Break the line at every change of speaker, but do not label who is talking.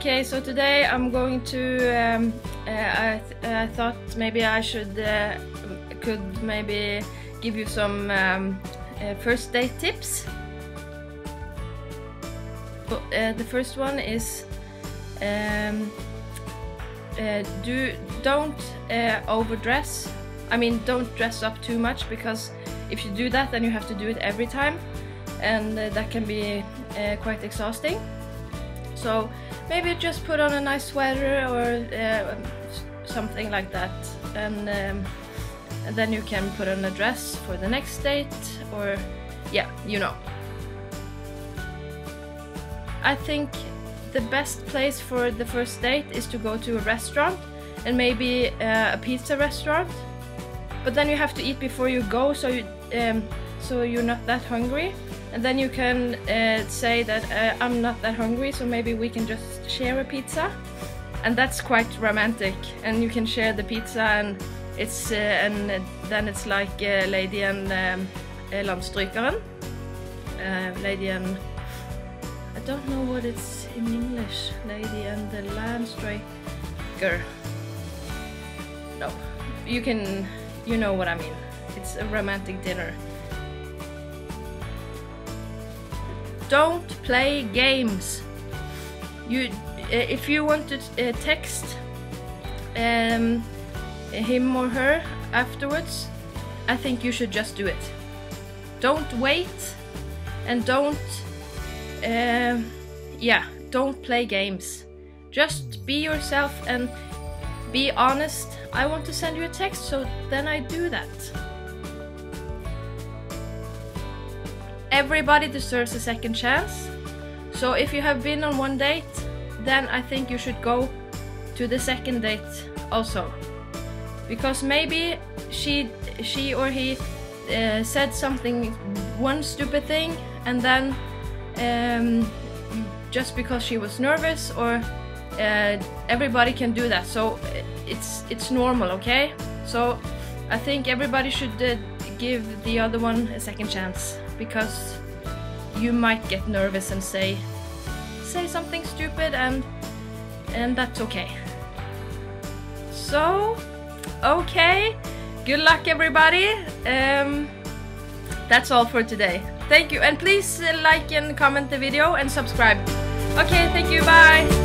Okay, so today I'm going to. Um, uh, I, th I thought maybe I should uh, could maybe give you some um, uh, first date tips. But, uh, the first one is um, uh, do don't uh, overdress. I mean, don't dress up too much because if you do that, then you have to do it every time, and uh, that can be uh, quite exhausting. So maybe just put on a nice sweater or uh, something like that, and, um, and then you can put on a dress for the next date, or yeah, you know. I think the best place for the first date is to go to a restaurant and maybe uh, a pizza restaurant. But then you have to eat before you go, so you, um, so you're not that hungry. And then you can uh, say that uh, I'm not that hungry, so maybe we can just share a pizza. And that's quite romantic. And you can share the pizza, and it's uh, and then it's like uh, Lady and um, uh, Landstrykeren. Uh, lady and I don't know what it's in English. Lady and the Landstriker. No, you can, you know what I mean. It's a romantic dinner. Don't play games. You, uh, if you want to uh, text um, him or her afterwards, I think you should just do it. Don't wait, and don't um, yeah, don't play games. Just be yourself and be honest. I want to send you a text, so then I do that. Everybody deserves a second chance. So if you have been on one date, then I think you should go to the second date also. Because maybe she she or he uh, said something one stupid thing and then um, just because she was nervous or uh, everybody can do that. So it's it's normal okay? So I think everybody should uh, give the other one a second chance because you might get nervous and say say something stupid and and that's okay. So okay. Good luck everybody. Um, that's all for today. Thank you, and please uh, like and comment the video and subscribe. Okay, thank you, bye!